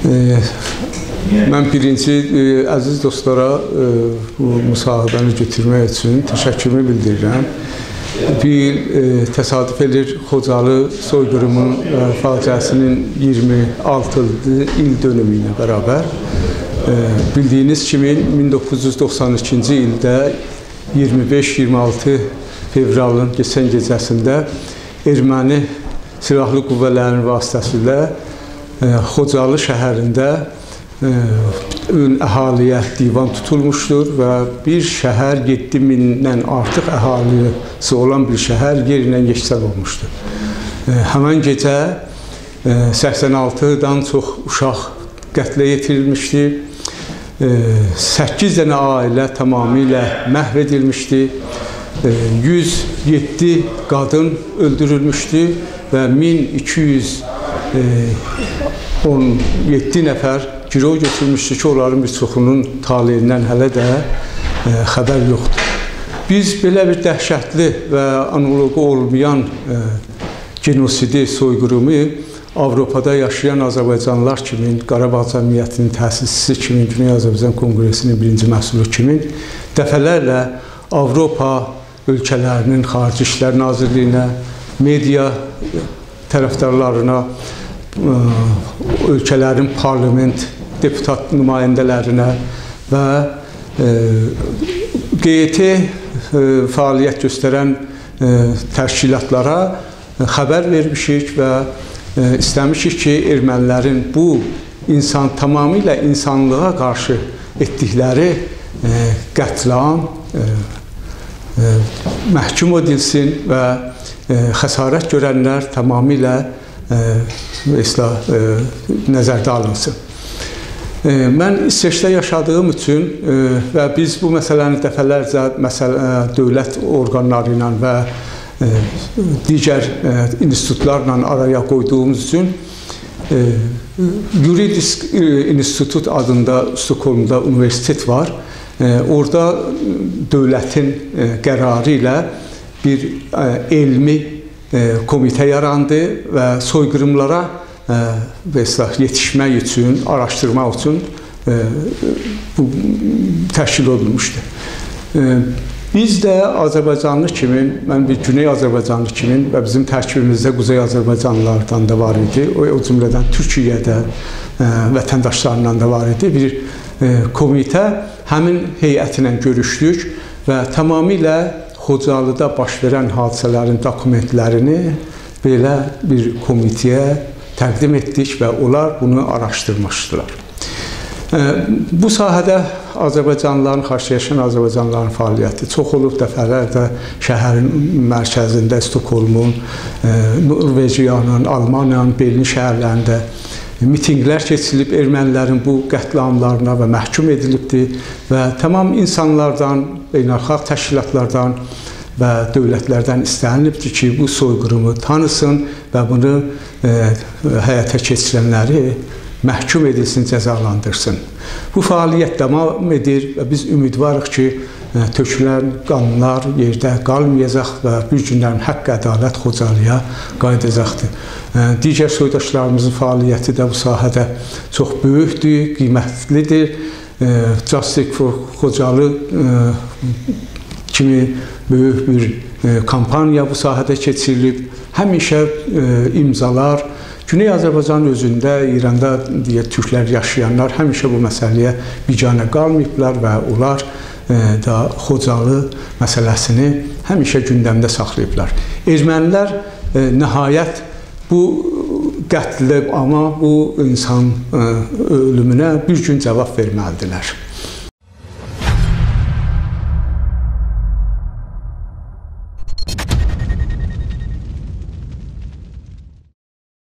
Mən birinci e, əziz dostlara e, bu müsahibəni götürmək üçün təşəkkürümü bildirirəm. Bir e, təsadüf edir Xocalı soyqırımın faciəsinin 26 il dönümü ilə bərabər bildiyiniz kimi 1992-ci ildə 25-26 fevralın keçən gecəsində erməni silahlı qüvvələrin vasitəsilə Xocalı şəhərində ön əhaliyə divan tutulmuşdur və bir şəhər 7 mindən artıq əhalisi olan bir şəhər yerindən yeksən olmuşdur. Həmən gecə 86-dan çox uşaq qətlə yetirilmişdi. 8 dənə ailə tamamilə məhv edilmişdi. 107 qadın öldürülmüşdü və 1217 nəfər girov götürmüşdü ki, onların bir çoxunun taleyindən hələ də e, xəbər yoxdur. Biz belə bir dəhşətli və analogu olmayan e, genosidi, soyqırımı Avropada yaşayan Azərbaycanlılar kimi, Qarabağ Cəmiyyətinin təsisçisi kimi, Güney Azərbaycan Konqresinin birinci məhsulu kimi dəfələrlə Avropa ölkələrinin Xarici İşlər Nazirliyinə, media tərəfdarlarına, ölkələrin parlament deputat nümayəndələrinə və QET fəaliyyət göstərən təşkilatlara xəbər vermişik və istəmişik ki, ermənilərin bu insan tamamilə insanlığa qarşı etdikləri qətlam məhkum edilsin və xəsarət görənlər tamamilə nəzərdə alınsın. Mən İsveçdə yaşadığım üçün və biz bu məsələni dəfələrcə məsələ, dövlət orqanları ilə və digər institutlarla araya qoyduğumuz üçün Yuridisk İnstitut adında Stokholmda universitet var. Orada dövlətin qərarı ilə bir elmi komitə yarandı və soyqırımlara və yetişmək üçün, araşdırmaq üçün bu təşkil olunmuşdur. Biz də Azərbaycanlı kimi, mən bir Güney Azərbaycanlı kimi və bizim tərkibimizdə Quzey Azərbaycanlılardan da var idi. O, o cümlədən Türkiyədə vətəndaşlarından da var idi. Bir komitə həmin heyətlə görüşdük və tamamilə Xocalıda baş verən hadisələrin dokumentlərini belə bir komitəyə təqdim etdik və onlar bunu araşdırmışdılar. Bu sahədə Azərbaycanlıların, xarici yaşayan Azərbaycanlıların fəaliyyəti çox olub. Dəfələrdə şəhərin mərkəzində, Stokholmun, Norvegiyanın, Almaniyanın belli şəhərlərində mitinqlər keçirilib ermənilərin bu qətliamlarına və məhkum edilibdir və tamam insanlardan, beynəlxalq təşkilatlardan və dövlətlərdən istənilibdir ki, bu soyqırımı tanısın və bunu e, həyata keçirənləri məhkum edilsin, cəzalandırsın. Bu fəaliyyət davam edir və biz ümidvarıq ki, tökülən qanunlar yerdə qalmayacaq və bir günlərin haqq ədalət Xocalıya qayıdacaqdır. Digər soydaşlarımızın fəaliyyəti də bu sahədə çox böyükdür, qiymətlidir. Justice for Xocalı kimi böyük bir kampaniya bu sahədə keçirilib. Həmişə imzalar Güney Azərbaycanın özündə, İranda deyə türklər yaşayanlar həmişə bu məsələyə biganə qalmayıblar və onlar da Xocalı məsələsini həmişə gündəmdə saxlayıblar. Ermənilər nəhayət bu qətlə, amma bu insan ölümünə bir gün cavab verməlidirlər.